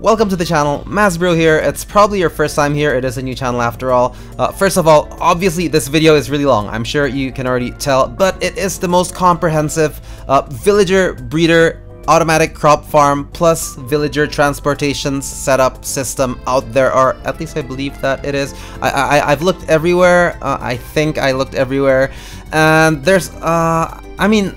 welcome to the channel, MazBro here. It's probably your first time here, it is a new channel after all. Uh, first of all, obviously this video is really long, I'm sure you can already tell, but it is the most comprehensive uh, villager breeder automatic crop farm plus villager transportation setup system out there or at least I believe that it is I, I, I, have looked everywhere uh, I think I looked everywhere and there's uh I mean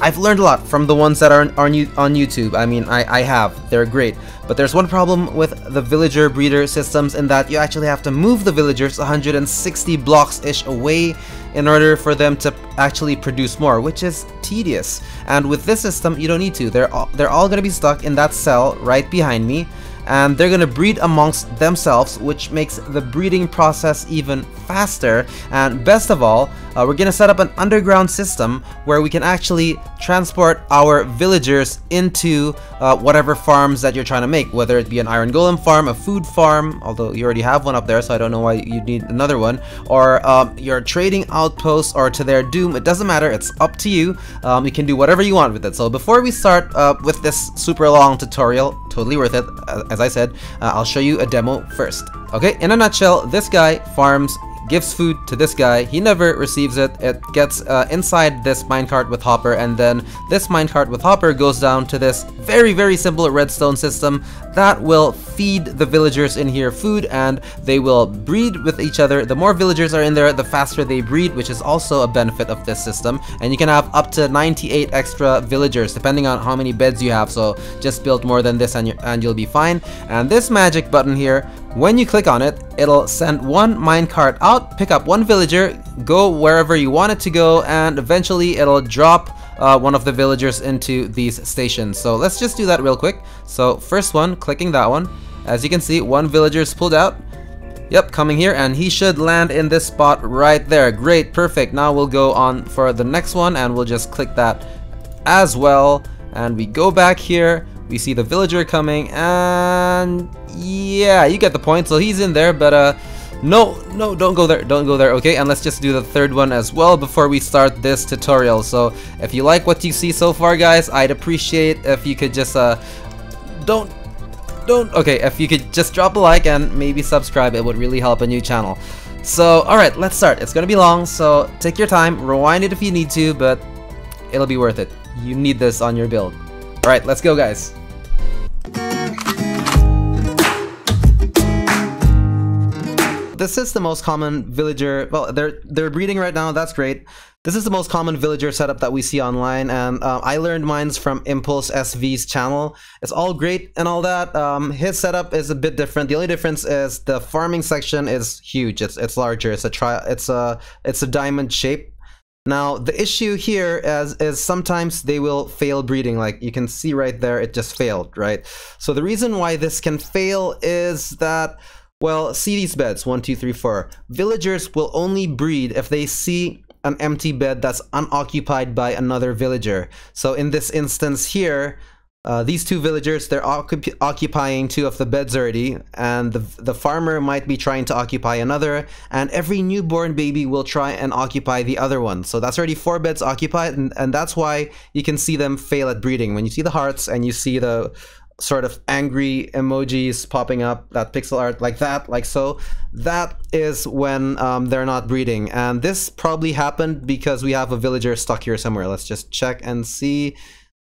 I've learned a lot from the ones that are, are new, on YouTube. I mean, I, I have. They're great. But there's one problem with the villager breeder systems in that you actually have to move the villagers 160 blocks-ish away in order for them to actually produce more, which is tedious. And with this system, you don't need to. They're all, they're all going to be stuck in that cell right behind me and they're gonna breed amongst themselves which makes the breeding process even faster. And best of all uh, we're gonna set up an underground system where we can actually transport our villagers into uh, whatever farms that you're trying to make whether it be an iron golem farm a food farm although you already have one up there so I don't know why you need another one or um, your trading outpost or to their doom. It doesn't matter it's up to you. Um, you can do whatever you want with it. So before we start uh, with this super long tutorial totally worth it as I said, uh, I'll show you a demo first. Okay, in a nutshell, this guy farms gives food to this guy. He never receives it. It gets uh, inside this minecart with Hopper, and then this minecart with Hopper goes down to this very, very simple redstone system that will feed the villagers in here food, and they will breed with each other. The more villagers are in there, the faster they breed, which is also a benefit of this system. And you can have up to 98 extra villagers, depending on how many beds you have. So just build more than this, and, you and you'll be fine. And this magic button here when you click on it, it'll send one minecart out, pick up one villager, go wherever you want it to go, and eventually it'll drop uh, one of the villagers into these stations. So let's just do that real quick. So first one, clicking that one. As you can see, one villager is pulled out. Yep, coming here, and he should land in this spot right there. Great, perfect. Now we'll go on for the next one, and we'll just click that as well. And we go back here, we see the villager coming, and yeah, you get the point. So he's in there, but uh, no, no, don't go there, don't go there, okay? And let's just do the third one as well before we start this tutorial. So if you like what you see so far, guys, I'd appreciate if you could just, uh, don't, don't, okay, if you could just drop a like and maybe subscribe, it would really help a new channel. So, alright, let's start. It's gonna be long, so take your time, rewind it if you need to, but it'll be worth it. You need this on your build. Alright, let's go, guys. This is the most common villager. Well, they're they're breeding right now. That's great. This is the most common villager setup that we see online, and uh, I learned mine's from Impulse SV's channel. It's all great and all that. Um, his setup is a bit different. The only difference is the farming section is huge. It's it's larger. It's a tri. It's a it's a diamond shape. Now the issue here is is sometimes they will fail breeding. Like you can see right there, it just failed. Right. So the reason why this can fail is that well, see these beds, one, two, three, four. Villagers will only breed if they see an empty bed that's unoccupied by another villager. So in this instance here, uh, these two villagers, they're occup occupying two of the beds already, and the, the farmer might be trying to occupy another, and every newborn baby will try and occupy the other one. So that's already four beds occupied, and, and that's why you can see them fail at breeding. When you see the hearts and you see the sort of angry emojis popping up, that pixel art like that, like so, that is when um, they're not breeding. And this probably happened because we have a villager stuck here somewhere. Let's just check and see.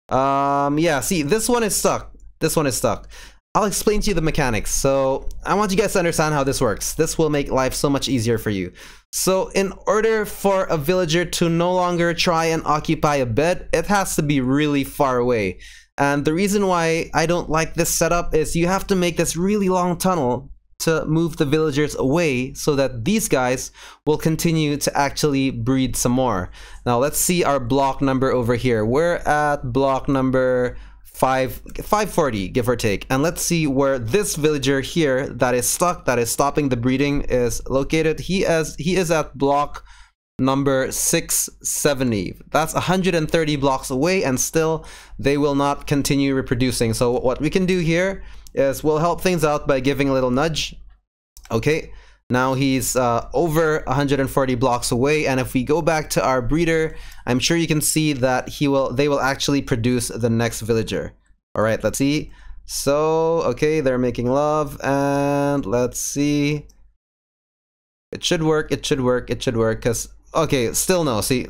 Um, yeah, see, this one is stuck. This one is stuck. I'll explain to you the mechanics. So I want you guys to understand how this works. This will make life so much easier for you. So in order for a villager to no longer try and occupy a bed, it has to be really far away. And the reason why I don't like this setup is you have to make this really long tunnel to move the villagers away so that these guys will continue to actually breed some more. Now let's see our block number over here. We're at block number 5 540 give or take and let's see where this villager here that is stuck that is stopping the breeding is located he is he is at block number 670. That's 130 blocks away and still they will not continue reproducing. So what we can do here is we'll help things out by giving a little nudge. Okay, now he's uh, over 140 blocks away and if we go back to our breeder, I'm sure you can see that he will they will actually produce the next villager. All right, let's see. So, okay, they're making love, and let's see. It should work, it should work, it should work, because, okay, still no, see,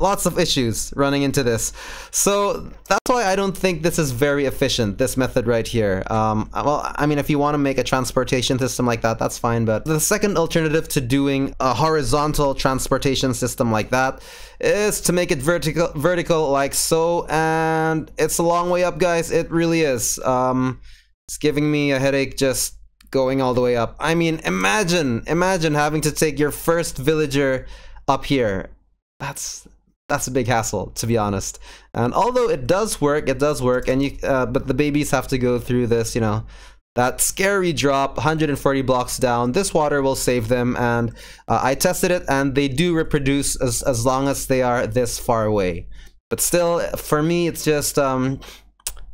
lots of issues running into this. So that's why I don't think this is very efficient, this method right here. Um, well, I mean, if you want to make a transportation system like that, that's fine. But the second alternative to doing a horizontal transportation system like that is to make it vertical, vertical like so. And it's a long way up, guys. It really is. Um, it's giving me a headache just going all the way up. I mean, imagine, imagine having to take your first villager up here. That's that's a big hassle to be honest and although it does work it does work and you uh, but the babies have to go through this you know that scary drop 140 blocks down this water will save them and uh, i tested it and they do reproduce as, as long as they are this far away but still for me it's just um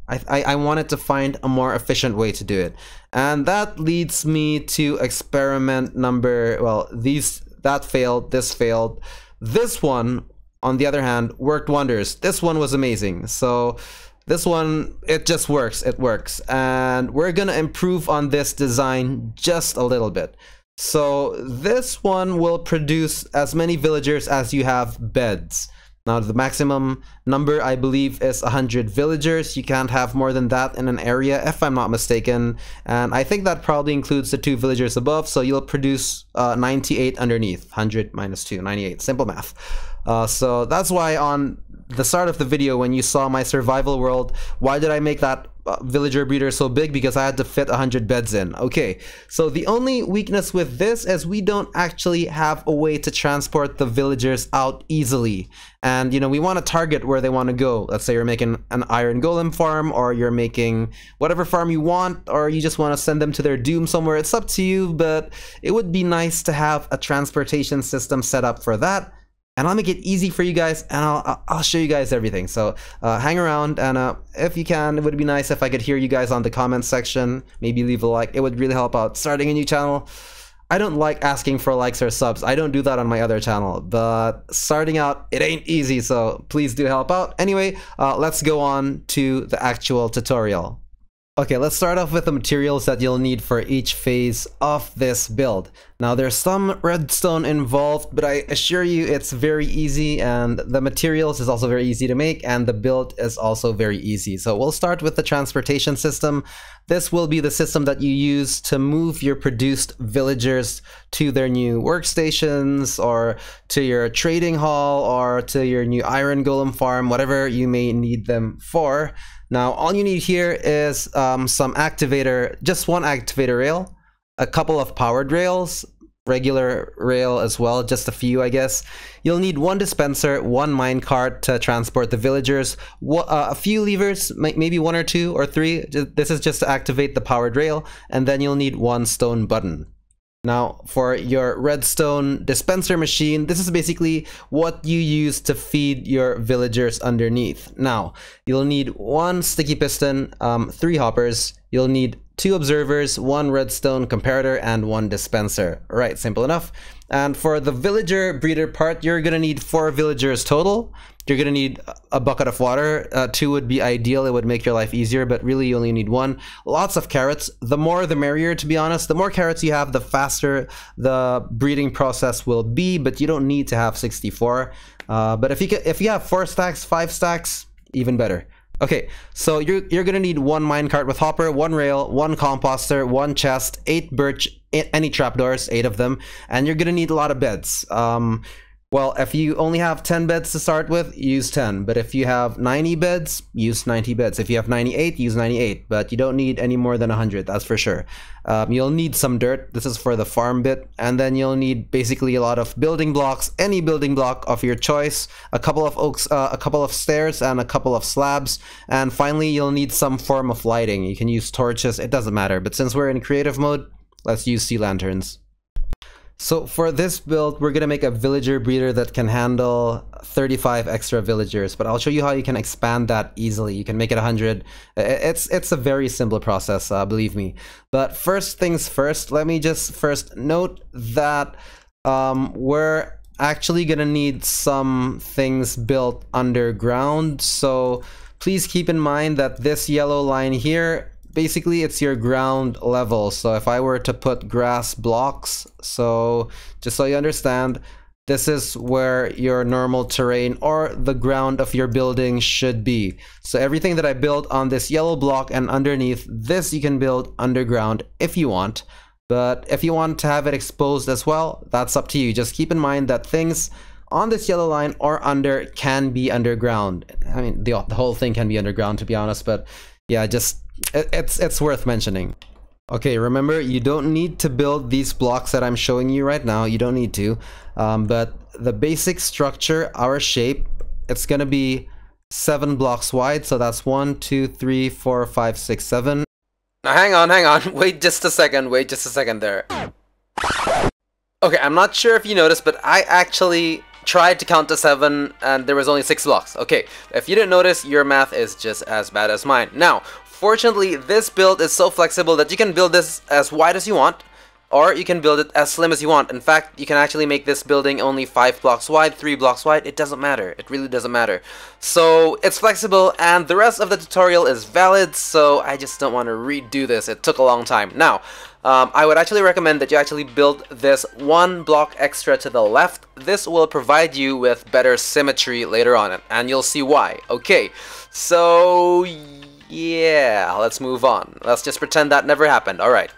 I, I, I wanted to find a more efficient way to do it and that leads me to experiment number well these that failed this failed this one on the other hand, worked wonders. This one was amazing. So this one, it just works. It works. And we're to improve on this design just a little bit. So this one will produce as many villagers as you have beds. Now the maximum number I believe is 100 villagers. You can't have more than that in an area if I'm not mistaken. And I think that probably includes the two villagers above. So you'll produce uh, 98 underneath. 100 minus 2, 98. Simple math. Uh, so that's why on the start of the video when you saw my survival world, why did I make that uh, villager breeder so big? Because I had to fit 100 beds in. Okay, so the only weakness with this is we don't actually have a way to transport the villagers out easily. And, you know, we want to target where they want to go. Let's say you're making an iron golem farm or you're making whatever farm you want or you just want to send them to their doom somewhere. It's up to you, but it would be nice to have a transportation system set up for that and I'll make it easy for you guys and I'll, I'll show you guys everything. So uh, hang around and uh, if you can, it would be nice if I could hear you guys on the comments section. Maybe leave a like. It would really help out starting a new channel. I don't like asking for likes or subs. I don't do that on my other channel, but starting out, it ain't easy, so please do help out. Anyway, uh, let's go on to the actual tutorial. Okay, let's start off with the materials that you'll need for each phase of this build. Now there's some redstone involved, but I assure you it's very easy and the materials is also very easy to make and the build is also very easy. So we'll start with the transportation system. This will be the system that you use to move your produced villagers to their new workstations or to your trading hall or to your new iron golem farm, whatever you may need them for. Now, all you need here is um, some activator, just one activator rail, a couple of powered rails, regular rail as well, just a few, I guess. You'll need one dispenser, one minecart to transport the villagers, uh, a few levers, maybe one or two or three. This is just to activate the powered rail, and then you'll need one stone button. Now, for your redstone dispenser machine, this is basically what you use to feed your villagers underneath. Now, you'll need one sticky piston, um, three hoppers, you'll need two observers, one redstone comparator, and one dispenser. Right, simple enough. And for the villager breeder part, you're gonna need four villagers total. You're gonna need a bucket of water. Uh, two would be ideal, it would make your life easier, but really you only need one. Lots of carrots. The more the merrier, to be honest. The more carrots you have, the faster the breeding process will be, but you don't need to have 64. Uh, but if you, if you have four stacks, five stacks, even better. Okay, so you're, you're gonna need one minecart with hopper, one rail, one composter, one chest, eight birch, any trapdoors, eight of them, and you're gonna need a lot of beds. Um, well, if you only have 10 beds to start with, use 10. But if you have 90 beds, use 90 beds. If you have 98, use 98. But you don't need any more than 100, that's for sure. Um, you'll need some dirt. This is for the farm bit. And then you'll need basically a lot of building blocks, any building block of your choice, a couple of oaks, uh, a couple of stairs, and a couple of slabs. And finally, you'll need some form of lighting. You can use torches, it doesn't matter. But since we're in creative mode, let's use sea lanterns. So for this build, we're going to make a villager breeder that can handle 35 extra villagers, but I'll show you how you can expand that easily. You can make it 100. It's it's a very simple process, uh, believe me. But first things first, let me just first note that um, we're actually going to need some things built underground. So please keep in mind that this yellow line here basically it's your ground level. So if I were to put grass blocks, so just so you understand, this is where your normal terrain or the ground of your building should be. So everything that I built on this yellow block and underneath this you can build underground if you want. But if you want to have it exposed as well, that's up to you. Just keep in mind that things on this yellow line or under can be underground. I mean, the, the whole thing can be underground to be honest, but yeah, just it's it's worth mentioning. Okay, remember, you don't need to build these blocks that I'm showing you right now. You don't need to. Um, but the basic structure, our shape, it's going to be seven blocks wide. So that's one, two, three, four, five, six, seven. Now hang on, hang on. Wait just a second. Wait just a second there. Okay, I'm not sure if you noticed, but I actually tried to count to seven and there was only six blocks. Okay, if you didn't notice, your math is just as bad as mine. Now, Fortunately, this build is so flexible that you can build this as wide as you want, or you can build it as slim as you want. In fact, you can actually make this building only 5 blocks wide, 3 blocks wide. It doesn't matter. It really doesn't matter. So, it's flexible, and the rest of the tutorial is valid, so I just don't want to redo this. It took a long time. Now, um, I would actually recommend that you actually build this one block extra to the left. This will provide you with better symmetry later on, and you'll see why. Okay, so yeah, let's move on. Let's just pretend that never happened. Alright.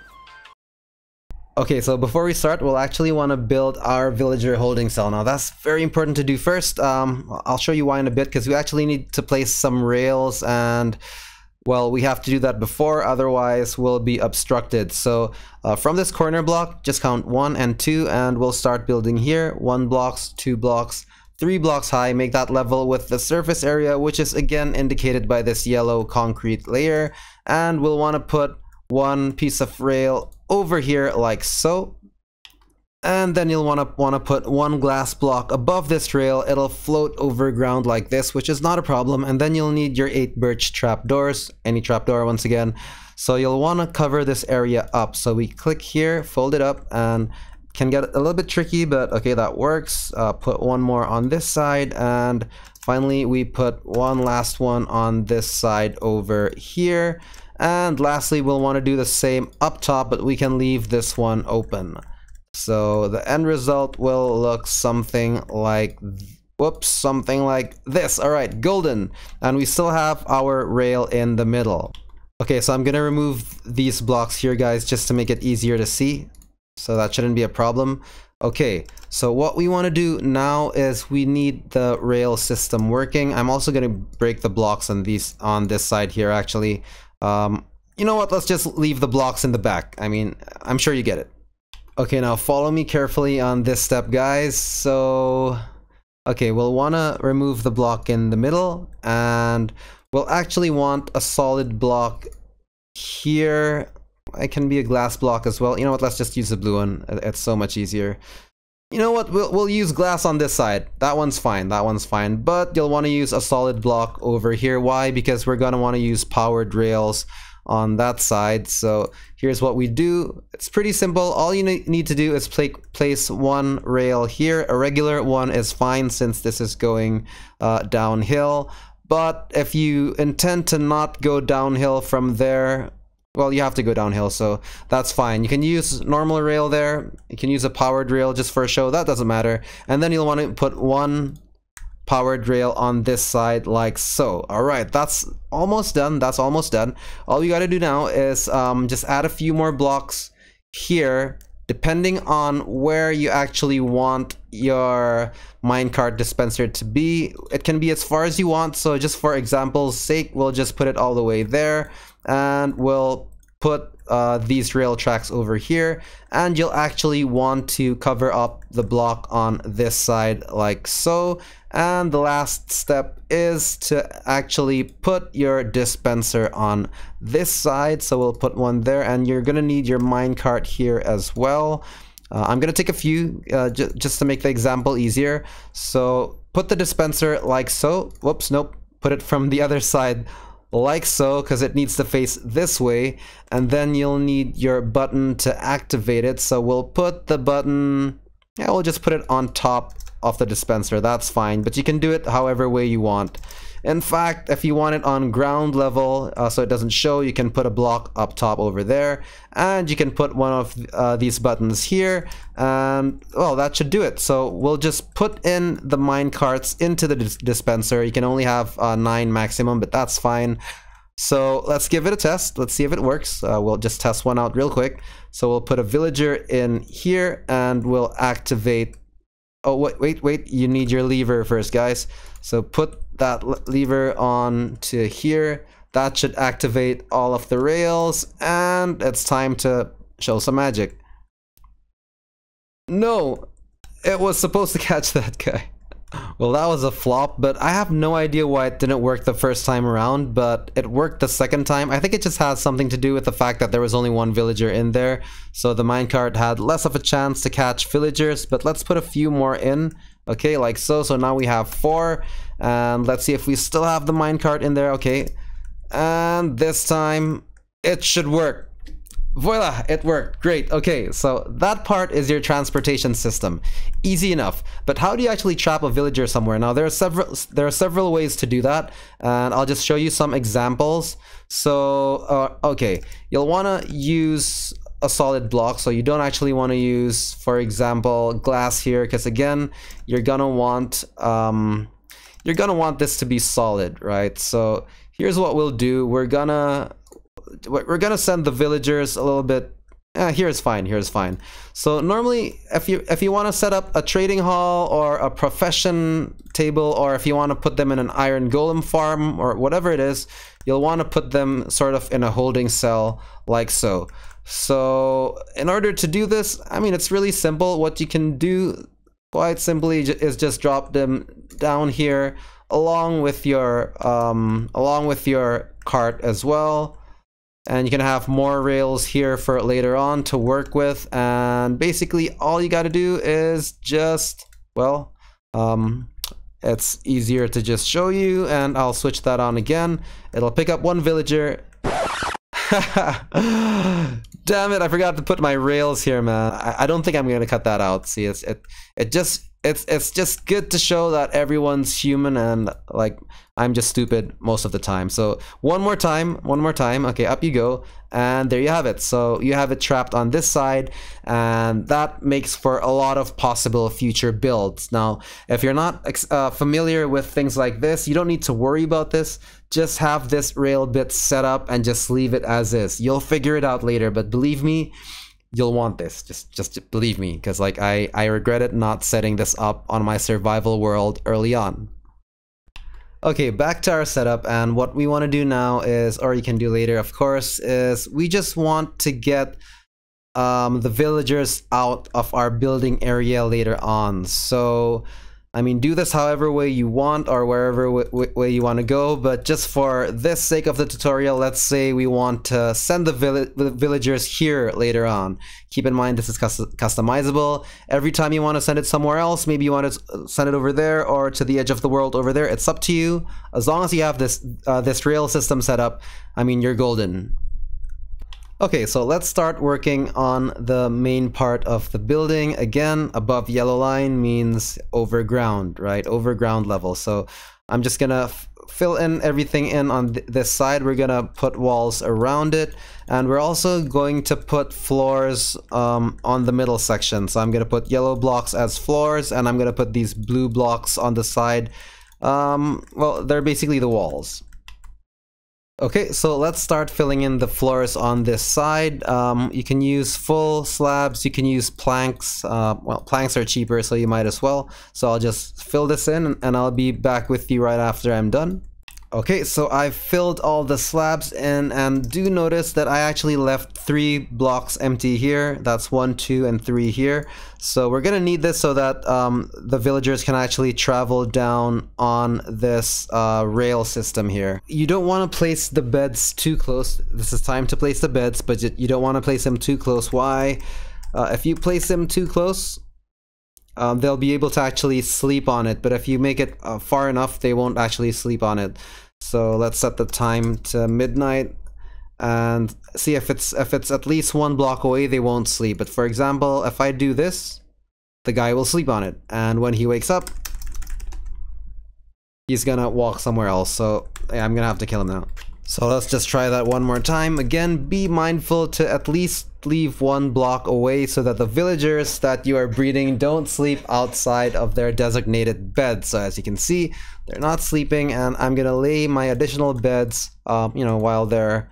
Okay, so before we start, we'll actually want to build our villager holding cell. Now, that's very important to do first. Um, I'll show you why in a bit, because we actually need to place some rails and... Well, we have to do that before, otherwise we'll be obstructed. So uh, from this corner block, just count 1 and 2, and we'll start building here. 1 blocks, 2 blocks, three blocks high, make that level with the surface area, which is again indicated by this yellow concrete layer. And we'll want to put one piece of rail over here like so. And then you'll want to want to put one glass block above this rail. It'll float over ground like this, which is not a problem. And then you'll need your eight birch trapdoors, any trapdoor once again. So you'll want to cover this area up. So we click here, fold it up, and can get a little bit tricky, but okay, that works. Uh, put one more on this side, and finally we put one last one on this side over here. And lastly, we'll want to do the same up top, but we can leave this one open. So the end result will look something like, whoops, something like this. All right, golden. And we still have our rail in the middle. Okay, so I'm gonna remove these blocks here, guys, just to make it easier to see. So that shouldn't be a problem. Okay, so what we want to do now is we need the rail system working. I'm also going to break the blocks on these on this side here actually. Um, you know what, let's just leave the blocks in the back. I mean, I'm sure you get it. Okay, now follow me carefully on this step, guys. So, okay, we'll want to remove the block in the middle and we'll actually want a solid block here it can be a glass block as well. You know what, let's just use the blue one. It's so much easier. You know what, we'll, we'll use glass on this side. That one's fine, that one's fine. But you'll want to use a solid block over here. Why? Because we're going to want to use powered rails on that side. So here's what we do. It's pretty simple. All you need to do is play, place one rail here. A regular one is fine since this is going uh, downhill. But if you intend to not go downhill from there, well, you have to go downhill, so that's fine. You can use normal rail there. You can use a powered rail just for a show. That doesn't matter. And then you'll want to put one powered rail on this side like so. All right, that's almost done. That's almost done. All you got to do now is um, just add a few more blocks here depending on where you actually want your minecart dispenser to be. It can be as far as you want. So just for example's sake, we'll just put it all the way there and we'll put uh, these rail tracks over here. And you'll actually want to cover up the block on this side like so. And the last step is to actually put your dispenser on this side. So we'll put one there and you're gonna need your minecart here as well. Uh, I'm gonna take a few uh, just to make the example easier. So put the dispenser like so. Whoops nope. Put it from the other side like so because it needs to face this way and then you'll need your button to activate it. So we'll put the button yeah we'll just put it on top of the dispenser. That's fine but you can do it however way you want In fact, if you want it on ground level uh, so it doesn't show, you can put a block up top over there and you can put one of uh, these buttons here and well that should do it. So we'll just put in the mine carts into the dis dispenser. You can only have uh, nine maximum but that's fine. So let's give it a test. Let's see if it works. Uh, we'll just test one out real quick. So we'll put a villager in here and we'll activate. Oh, wait, wait, wait. You need your lever first, guys. So put that lever on to here. That should activate all of the rails and it's time to show some magic. No, it was supposed to catch that guy. Well, that was a flop, but I have no idea why it didn't work the first time around, but it worked the second time. I think it just has something to do with the fact that there was only one villager in there, so the minecart had less of a chance to catch villagers, but let's put a few more in. Okay, like so. So now we have four, and let's see if we still have the minecart in there. Okay, and this time it should work. Voila, it worked. Great. Okay, so that part is your transportation system. Easy enough. But how do you actually trap a villager somewhere? Now there are several there are several ways to do that, and I'll just show you some examples. So, uh, okay, you'll want to use a solid block so you don't actually want to use for example glass here because again you're gonna want um, you're gonna want this to be solid right so here's what we'll do we're gonna we're gonna send the villagers a little bit eh, here's fine here's fine. So normally if you if you want to set up a trading hall or a profession table or if you want to put them in an iron golem farm or whatever it is you'll want to put them sort of in a holding cell like so. So in order to do this i mean it's really simple. What you can do quite simply is just drop them down here along with your um, along with your cart as well and you can have more rails here for later on to work with. And basically all you got to do is just well um, it's easier to just show you and I'll switch that on again. It'll pick up one villager. Damn it I forgot to put my rails here man. I, I don't think I'm gonna cut that out. See it it just it's it's just good to show that everyone's human and like I'm just stupid most of the time. So one more time, one more time. Okay, up you go. And there you have it. So you have it trapped on this side and that makes for a lot of possible future builds. Now, if you're not uh, familiar with things like this, you don't need to worry about this. Just have this rail bit set up and just leave it as is. You'll figure it out later, but believe me, you'll want this. Just just believe me because like I I regretted not setting this up on my survival world early on. Okay, back to our setup and what we want to do now is, or you can do later of course, is we just want to get um, the villagers out of our building area later on. So I mean, do this however way you want or wherever way you want to go, but just for this sake of the tutorial, let's say we want to send the, vill villagers here later on. Keep in mind this is customizable. Every time you want to send it somewhere else, maybe you want to send it over there or to the edge of the world over there, it's up to you. As long as you have this, uh, this rail system set up, I mean, you're golden. Okay, so let's start working on the main part of the building. Again, above yellow line means overground, right? Overground level. So I'm just gonna fill in everything in on th this side. We're gonna put walls around it. And we're also going to put floors um, on the middle section. So I'm gonna put yellow blocks as floors and I'm gonna put these blue blocks on the side. Um, well, they're basically the walls. Okay, so let's start filling in the floors on this side. Um, you can use full slabs, you can use planks. Uh, well, planks are cheaper, so you might as well. So I'll just fill this in and I'll be back with you right after I'm done. Okay, so I've filled all the slabs in and do notice that I actually left three blocks empty here. That's one, two, and three here. So we're gonna need this so that um, the villagers can actually travel down on this uh, rail system here. You don't wanna place the beds too close. This is time to place the beds, but you don't wanna place them too close. Why? Uh, if you place them too close, um, they'll be able to actually sleep on it. But if you make it uh, far enough, they won't actually sleep on it. So let's set the time to midnight and see if it's if it's at least one block away, they won't sleep. But for example, if I do this, the guy will sleep on it. And when he wakes up, he's gonna walk somewhere else. So yeah, I'm gonna have to kill him now. So let's just try that one more time. Again, be mindful to at least leave one block away so that the villagers that you are breeding don't sleep outside of their designated beds. So as you can see, they're not sleeping and I'm gonna lay my additional beds, um, you know, while they're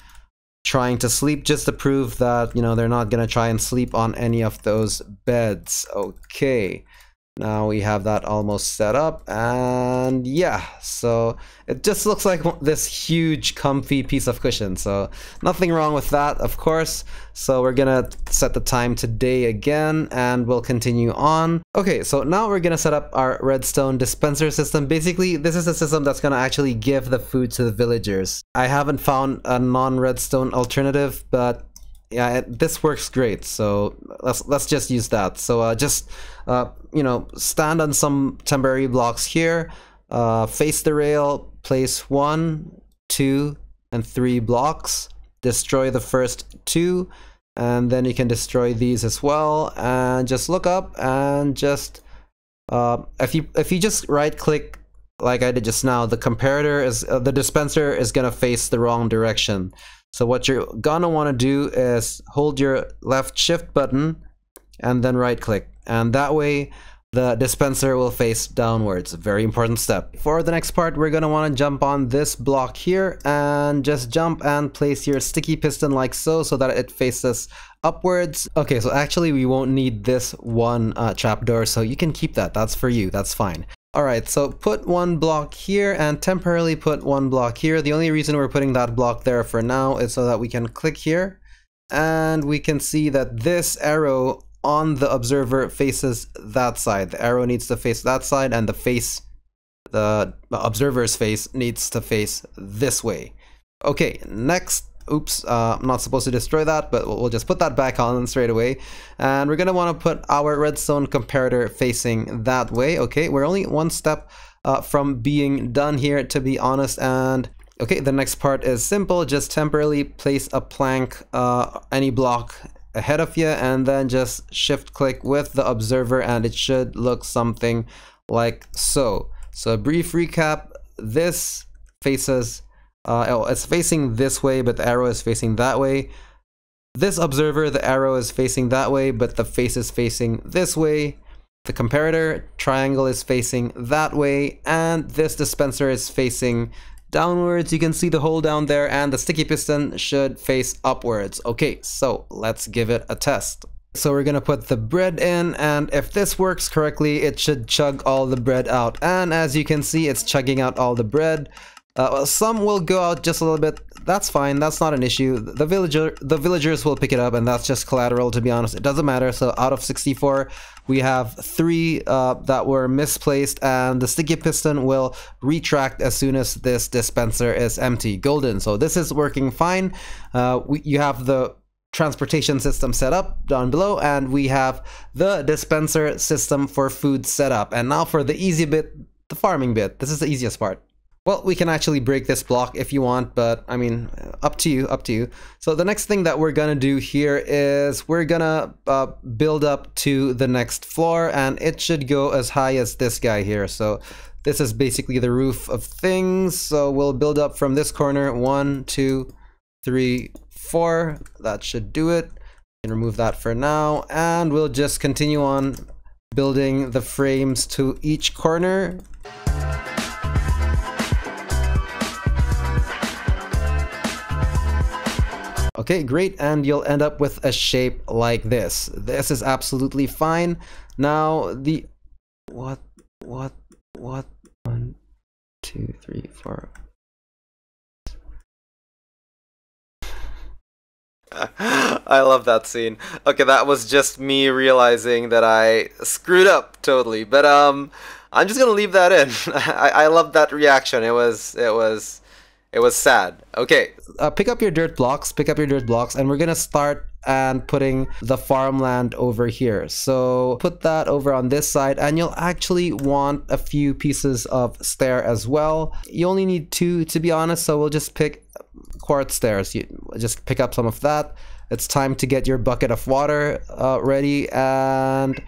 trying to sleep just to prove that, you know, they're not gonna try and sleep on any of those beds. Okay. Now we have that almost set up and yeah, so it just looks like this huge comfy piece of cushion. So nothing wrong with that, of course. So we're gonna set the time today again and we'll continue on. Okay, so now we're gonna set up our redstone dispenser system. Basically, this is a system that's gonna actually give the food to the villagers. I haven't found a non-redstone alternative, but yeah, it, this works great. So let's let's just use that. So uh, just uh, you know stand on some temporary blocks here, uh, face the rail, place one, two, and three blocks. Destroy the first two, and then you can destroy these as well. And just look up and just uh, if you if you just right click like I did just now, the comparator is uh, the dispenser is gonna face the wrong direction. So what you're gonna wanna do is hold your left shift button and then right click. And that way the dispenser will face downwards. Very important step. For the next part, we're gonna wanna jump on this block here and just jump and place your sticky piston like so, so that it faces upwards. Okay, so actually we won't need this one uh, trapdoor, so you can keep that. That's for you, that's fine. Alright, so put one block here and temporarily put one block here. The only reason we're putting that block there for now is so that we can click here and we can see that this arrow on the observer faces that side. The arrow needs to face that side and the face, the observer's face needs to face this way. Okay, next oops, uh, I'm not supposed to destroy that, but we'll just put that back on straight away. And we're going to want to put our redstone comparator facing that way. Okay, we're only one step uh, from being done here, to be honest. And okay, the next part is simple. Just temporarily place a plank, uh, any block ahead of you, and then just shift click with the observer, and it should look something like so. So a brief recap, this faces uh, oh, it's facing this way, but the arrow is facing that way. This observer, the arrow is facing that way, but the face is facing this way. The comparator triangle is facing that way, and this dispenser is facing downwards. You can see the hole down there, and the sticky piston should face upwards. Okay, so let's give it a test. So we're gonna put the bread in, and if this works correctly, it should chug all the bread out. And as you can see, it's chugging out all the bread. Uh, some will go out just a little bit. That's fine. That's not an issue. The villager, the villagers will pick it up, and that's just collateral. To be honest, it doesn't matter. So out of 64, we have three uh, that were misplaced, and the sticky piston will retract as soon as this dispenser is empty. Golden. So this is working fine. Uh, we, you have the transportation system set up down below and we have the dispenser system for food set up and now for the easy bit the farming bit this is the easiest part well, we can actually break this block if you want, but I mean, up to you, up to you. So the next thing that we're gonna do here is we're gonna uh, build up to the next floor and it should go as high as this guy here. So this is basically the roof of things. So we'll build up from this corner, one, two, three, four. That should do it. And remove that for now. And we'll just continue on building the frames to each corner Okay, great, and you'll end up with a shape like this. This is absolutely fine. Now, the... What? What? What? One, two, three, four... I love that scene. Okay, that was just me realizing that I screwed up totally. But um I'm just gonna leave that in. I, I love that reaction. It was it was it was sad. Okay. Uh, pick up your dirt blocks, pick up your dirt blocks, and we're gonna start and putting the farmland over here. So put that over on this side and you'll actually want a few pieces of stair as well. You only need two to be honest, so we'll just pick quartz stairs. You just pick up some of that. It's time to get your bucket of water uh, ready and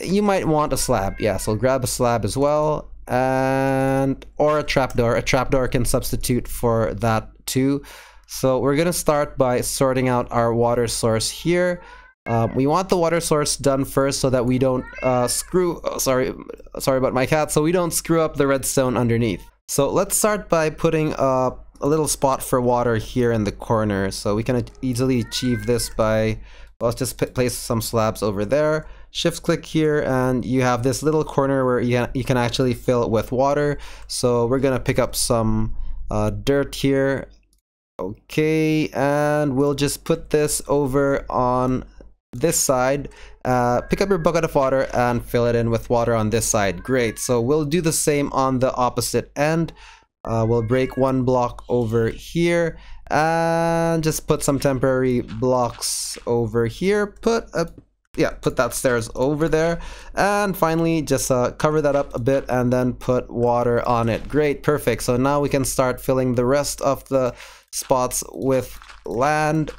you might want a slab. Yeah, so grab a slab as well and or a trapdoor. A trapdoor can substitute for that too. So we're gonna start by sorting out our water source here. Um, we want the water source done first so that we don't uh, screw. Oh, sorry, sorry about my cat. So we don't screw up the redstone underneath. So let's start by putting a, a little spot for water here in the corner. So we can easily achieve this by well, let's just place some slabs over there shift click here and you have this little corner where you can, you can actually fill it with water. So we're gonna pick up some uh, dirt here. Okay and we'll just put this over on this side. Uh, pick up your bucket of water and fill it in with water on this side. Great. So we'll do the same on the opposite end. Uh, we'll break one block over here and just put some temporary blocks over here. Put a yeah, put that stairs over there. And finally, just uh, cover that up a bit and then put water on it. Great, perfect. So now we can start filling the rest of the spots with land.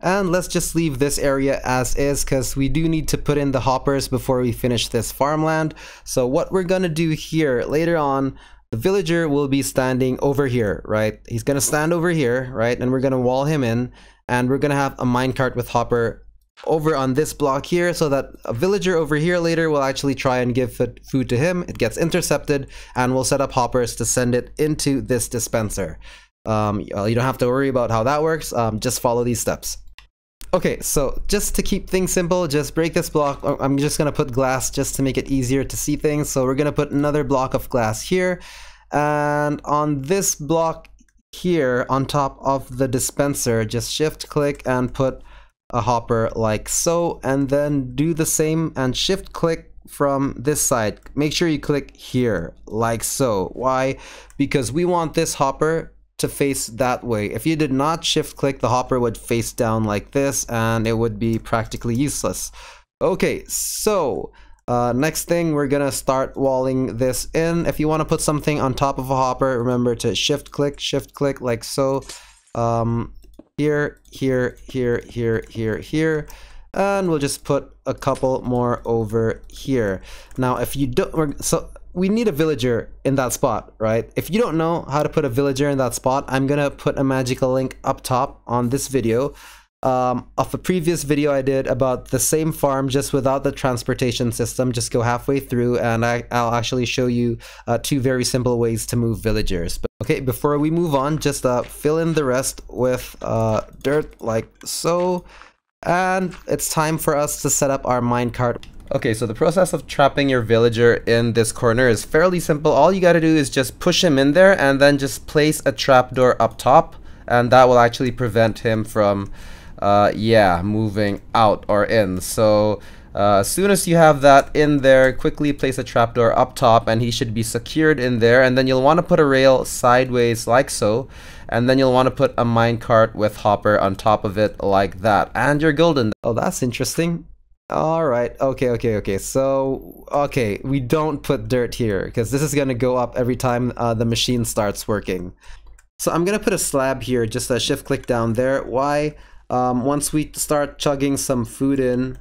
And let's just leave this area as is because we do need to put in the hoppers before we finish this farmland. So what we're gonna do here later on the villager will be standing over here, right? He's gonna stand over here, right? And we're gonna wall him in, and we're gonna have a minecart with Hopper over on this block here so that a villager over here later will actually try and give food to him. It gets intercepted and we'll set up hoppers to send it into this dispenser. Um, you don't have to worry about how that works. Um, just follow these steps. Okay, so just to keep things simple, just break this block. Oh, I'm just going to put glass just to make it easier to see things. So we're going to put another block of glass here. And on this block here, on top of the dispenser, just shift click and put a hopper like so. And then do the same and shift click from this side. Make sure you click here like so. Why? Because we want this hopper to face that way. If you did not shift click, the hopper would face down like this and it would be practically useless. Okay, so uh, next thing, we're gonna start walling this in. If you want to put something on top of a hopper, remember to shift click, shift click like so. Um, here, here, here, here, here, here. And we'll just put a couple more over here. Now, if you don't, so we need a villager in that spot, right? If you don't know how to put a villager in that spot, I'm gonna put a magical link up top on this video um, of a previous video I did about the same farm just without the transportation system. Just go halfway through and I, will actually show you uh, two very simple ways to move villagers. But, okay, before we move on, just uh, fill in the rest with uh, dirt like so. And it's time for us to set up our minecart. Okay, so the process of trapping your villager in this corner is fairly simple. All you gotta do is just push him in there and then just place a trapdoor up top and that will actually prevent him from, uh, yeah, moving out or in. So uh, as soon as you have that in there, quickly place a trapdoor up top and he should be secured in there. And then you'll want to put a rail sideways like so. And then you'll want to put a minecart with hopper on top of it like that. And you're golden. Oh, that's interesting. All right. Okay, okay, okay. So, okay, we don't put dirt here because this is going to go up every time uh, the machine starts working. So I'm going to put a slab here, just a shift click down there. Why? Um, once we start chugging some food in,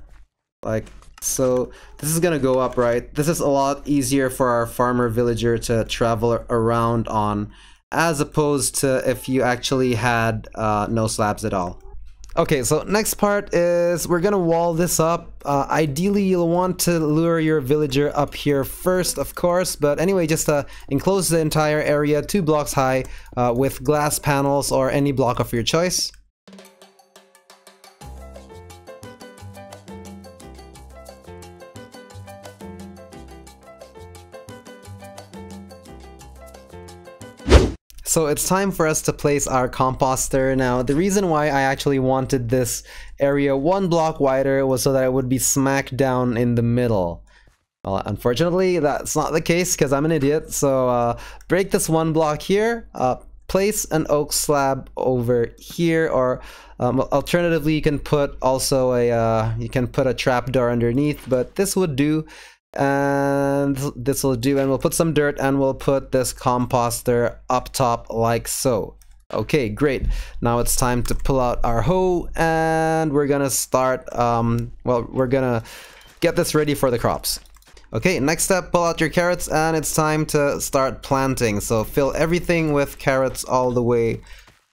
like so, this is going to go up, right? This is a lot easier for our farmer villager to travel around on as opposed to if you actually had uh, no slabs at all. Okay, so next part is we're gonna wall this up. Uh, ideally, you'll want to lure your villager up here first, of course, but anyway, just uh, enclose the entire area two blocks high uh, with glass panels or any block of your choice. So it's time for us to place our composter. Now, the reason why I actually wanted this area one block wider was so that it would be smack down in the middle. Well, unfortunately, that's not the case because I'm an idiot. So uh, break this one block here, uh, place an oak slab over here, or um, alternatively, you can put also a uh, you can put a trapdoor underneath, but this would do and this will do and we'll put some dirt and we'll put this composter up top like so okay great now it's time to pull out our hoe and we're gonna start um well we're gonna get this ready for the crops. Okay, next step, pull out your carrots and it's time to start planting. So fill everything with carrots all the way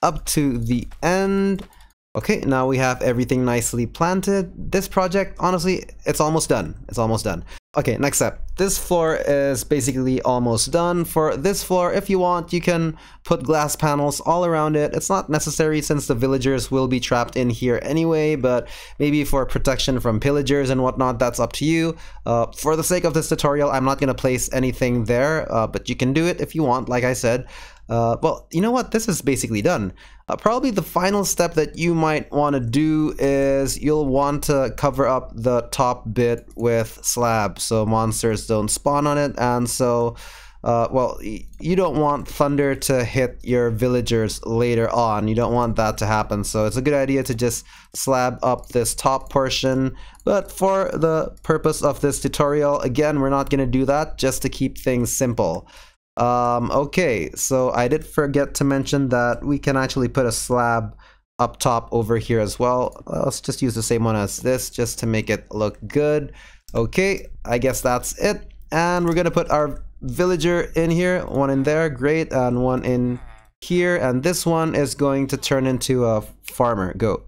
up to the end. Okay, now we have everything nicely planted. This project, honestly, it's almost done. It's almost done. Okay, next step. This floor is basically almost done. For this floor, if you want, you can put glass panels all around it. It's not necessary since the villagers will be trapped in here anyway, but maybe for protection from pillagers and whatnot, that's up to you. Uh, for the sake of this tutorial, I'm not going to place anything there, uh, but you can do it if you want, like I said. Uh, well, you know what? This is basically done. Uh, probably the final step that you might want to do is you'll want to cover up the top bit with slab so monsters don't spawn on it and so uh, well, you don't want thunder to hit your villagers later on. You don't want that to happen. So it's a good idea to just slab up this top portion. But for the purpose of this tutorial, again, we're not going to do that just to keep things simple. Um, okay, so I did forget to mention that we can actually put a slab up top over here as well. Uh, let's just use the same one as this just to make it look good. Okay, I guess that's it. And we're gonna put our villager in here, one in there, great, and one in here. And this one is going to turn into a farmer. Go.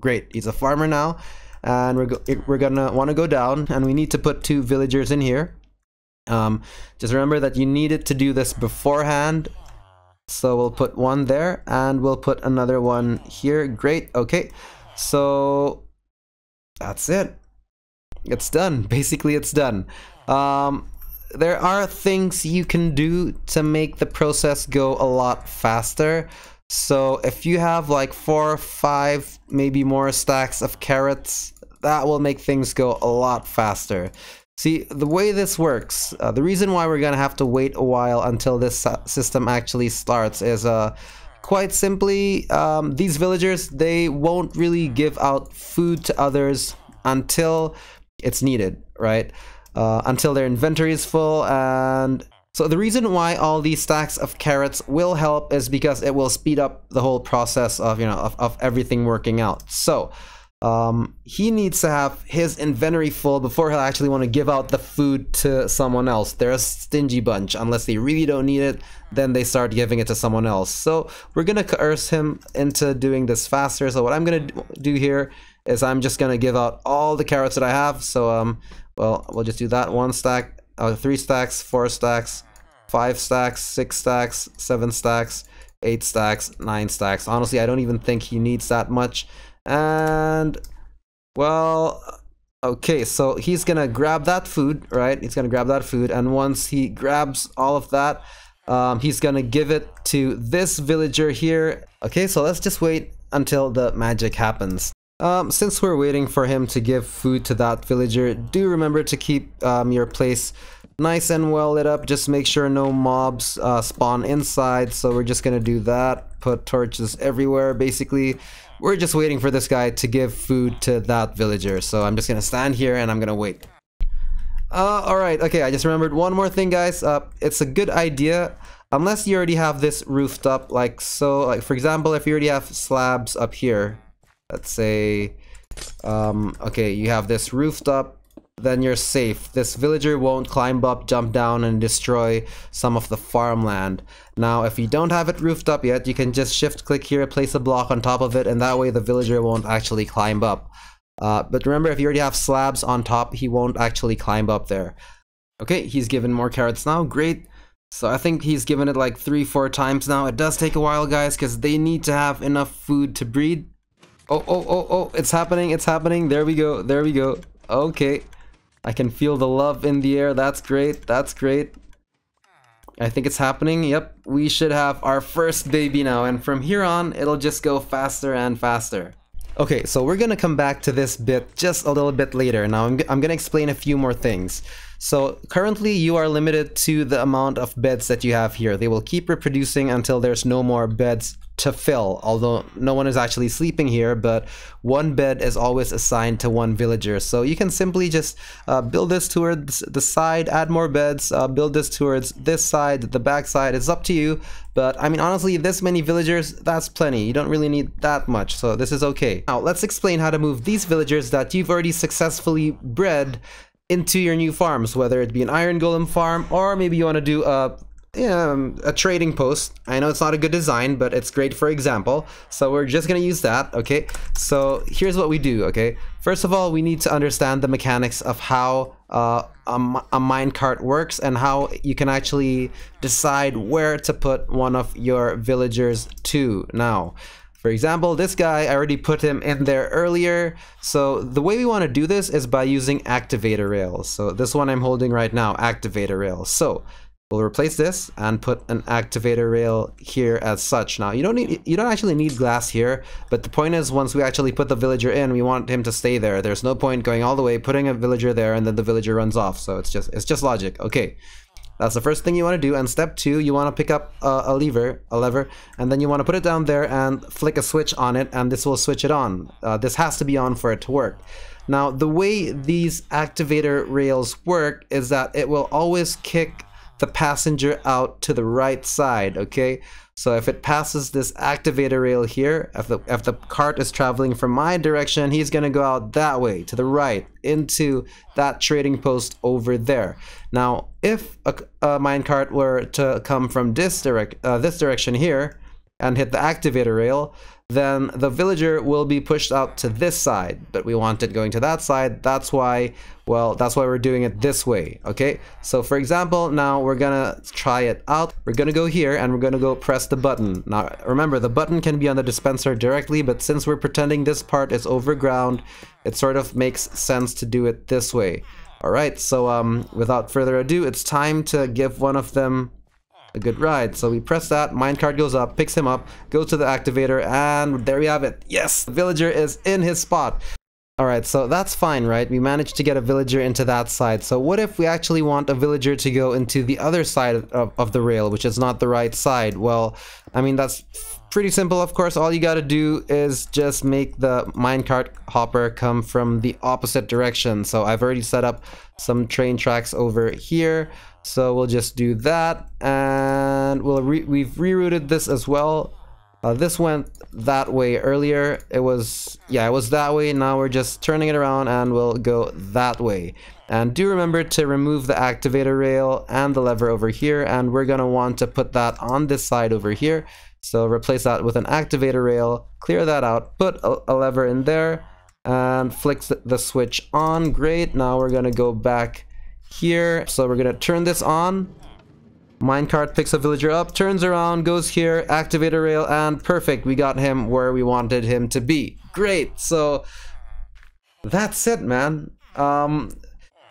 Great, he's a farmer now. And we're, go we're gonna wanna go down and we need to put two villagers in here. Um, just remember that you needed to do this beforehand. So we'll put one there and we'll put another one here. Great. Okay. So that's it. It's done. Basically, it's done. Um, there are things you can do to make the process go a lot faster. So if you have like four, or five, maybe more stacks of carrots, that will make things go a lot faster. See, the way this works, uh, the reason why we're gonna have to wait a while until this system actually starts is uh, quite simply, um, these villagers, they won't really give out food to others until it's needed, right? Uh, until their inventory is full and so the reason why all these stacks of carrots will help is because it will speed up the whole process of, you know, of, of everything working out. So um, he needs to have his inventory full before he'll actually want to give out the food to someone else. They're a stingy bunch. Unless they really don't need it, then they start giving it to someone else. So we're going to coerce him into doing this faster. So what I'm going to do here is I'm just going to give out all the carrots that I have. So, um, well, we'll just do that. One stack, uh, three stacks, four stacks, five stacks, six stacks, seven stacks, eight stacks, nine stacks. Honestly, I don't even think he needs that much. And, well, okay, so he's gonna grab that food, right? He's gonna grab that food, and once he grabs all of that, um, he's gonna give it to this villager here. Okay, so let's just wait until the magic happens. Um, since we're waiting for him to give food to that villager, do remember to keep um, your place nice and well lit up. Just make sure no mobs uh, spawn inside. So we're just gonna do that. Put torches everywhere, basically. We're just waiting for this guy to give food to that villager. So I'm just gonna stand here and I'm gonna wait. Uh, alright, okay, I just remembered one more thing, guys. Uh, it's a good idea, unless you already have this roofed up, like so. Like, for example, if you already have slabs up here, let's say, um, okay, you have this roofed up, then you're safe. This villager won't climb up, jump down, and destroy some of the farmland. Now, if you don't have it roofed up yet, you can just shift click here, place a block on top of it, and that way the villager won't actually climb up. Uh, but remember, if you already have slabs on top, he won't actually climb up there. Okay, he's given more carrots now, great. So I think he's given it like three, four times now. It does take a while, guys, because they need to have enough food to breed. Oh, oh, oh, oh, it's happening, it's happening. There we go, there we go. Okay. I can feel the love in the air. That's great. That's great. I think it's happening. Yep, we should have our first baby now. And from here on, it'll just go faster and faster. Okay, so we're gonna come back to this bit just a little bit later. Now I'm, I'm gonna explain a few more things. So currently you are limited to the amount of beds that you have here. They will keep reproducing until there's no more beds to fill, although no one is actually sleeping here, but one bed is always assigned to one villager. So you can simply just uh, build this towards the side, add more beds, uh, build this towards this side, the back side, it's up to you. But I mean, honestly, this many villagers, that's plenty. You don't really need that much, so this is okay. Now, let's explain how to move these villagers that you've already successfully bred into your new farms, whether it be an iron golem farm or maybe you want to do a um, a trading post. I know it's not a good design, but it's great for example. So we're just gonna use that, okay? So here's what we do, okay? First of all, we need to understand the mechanics of how uh, a, a minecart works and how you can actually decide where to put one of your villagers to now. For example, this guy, I already put him in there earlier. So the way we want to do this is by using activator rails. So this one I'm holding right now, activator rails. So We'll replace this and put an activator rail here as such. Now you don't need you don't actually need glass here, but the point is once we actually put the villager in, we want him to stay there. There's no point going all the way, putting a villager there, and then the villager runs off. So it's just it's just logic. Okay. That's the first thing you want to do. And step two, you want to pick up a, a, lever, a lever, and then you want to put it down there and flick a switch on it, and this will switch it on. Uh, this has to be on for it to work. Now, the way these activator rails work is that it will always kick the passenger out to the right side, okay? So if it passes this activator rail here, if the, if the cart is traveling from my direction, he's going to go out that way, to the right, into that trading post over there. Now, if a, a minecart were to come from this, direct, uh, this direction here, and hit the activator rail, then the villager will be pushed out to this side, but we want it going to that side. That's why, well, that's why we're doing it this way, okay? So for example, now we're gonna try it out. We're gonna go here and we're gonna go press the button. Now, remember, the button can be on the dispenser directly, but since we're pretending this part is overground, it sort of makes sense to do it this way. Alright, so um, without further ado, it's time to give one of them a good ride. So we press that, minecart goes up, picks him up, goes to the activator, and there we have it. Yes, the villager is in his spot. Alright, so that's fine, right? We managed to get a villager into that side. So what if we actually want a villager to go into the other side of, of the rail, which is not the right side? Well, I mean, that's pretty simple, of course. All you gotta do is just make the minecart hopper come from the opposite direction. So I've already set up some train tracks over here. So we'll just do that and we'll re we've rerouted this as well. Uh, this went that way earlier. It was, yeah, it was that way. Now we're just turning it around and we'll go that way. And do remember to remove the activator rail and the lever over here. And we're going to want to put that on this side over here. So replace that with an activator rail, clear that out, put a, a lever in there and flick the switch on. Great. Now we're going to go back here. So we're gonna turn this on. Minecart picks a villager up, turns around, goes here, activator rail, and perfect. We got him where we wanted him to be. Great. So that's it, man. Um,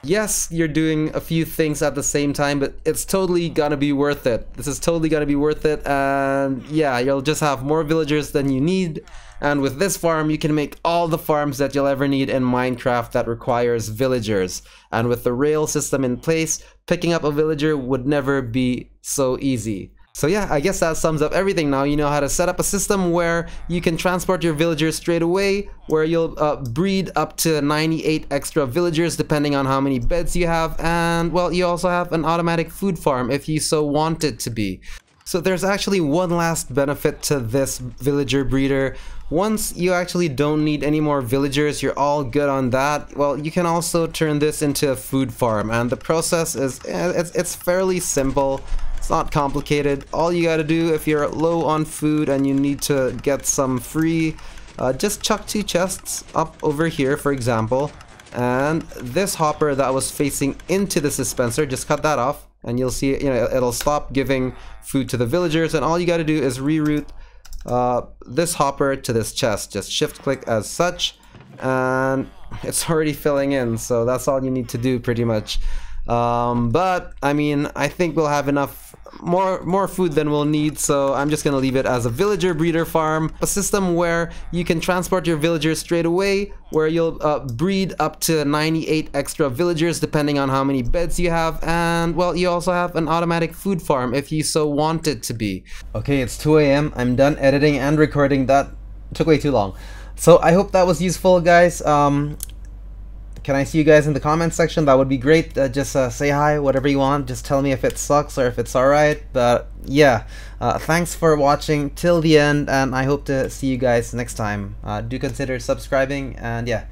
yes, you're doing a few things at the same time, but it's totally gonna be worth it. This is totally gonna be worth it, and yeah, you'll just have more villagers than you need. And with this farm, you can make all the farms that you'll ever need in Minecraft that requires villagers. And with the rail system in place, picking up a villager would never be so easy. So yeah, I guess that sums up everything now. You know how to set up a system where you can transport your villagers straight away, where you'll uh, breed up to 98 extra villagers depending on how many beds you have, and well, you also have an automatic food farm if you so want it to be. So there's actually one last benefit to this villager breeder. Once you actually don't need any more villagers, you're all good on that, well, you can also turn this into a food farm. And the process is, eh, it's, it's fairly simple. It's not complicated. All you gotta do if you're low on food and you need to get some free, uh, just chuck two chests up over here, for example. And this hopper that was facing into the dispenser, just cut that off and you'll see you know it'll stop giving food to the villagers and all you got to do is reroute uh, this hopper to this chest. Just shift click as such and it's already filling in. So that's all you need to do pretty much Um, but I mean, I think we'll have enough more more food than we'll need so I'm just gonna leave it as a villager breeder farm a system where you can transport your villagers straight away where you'll uh, breed up to 98 extra villagers depending on how many beds you have and well you also have an automatic food farm if you so want it to be. Okay it's 2 a.m I'm done editing and recording that took way too long. So I hope that was useful guys. Um, can I see you guys in the comments section? That would be great. Uh, just uh, say hi, whatever you want. Just tell me if it sucks or if it's alright. But yeah, uh, thanks for watching till the end, and I hope to see you guys next time. Uh, do consider subscribing, and yeah.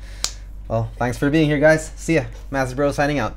Well, thanks for being here, guys. See ya. MazBro signing out.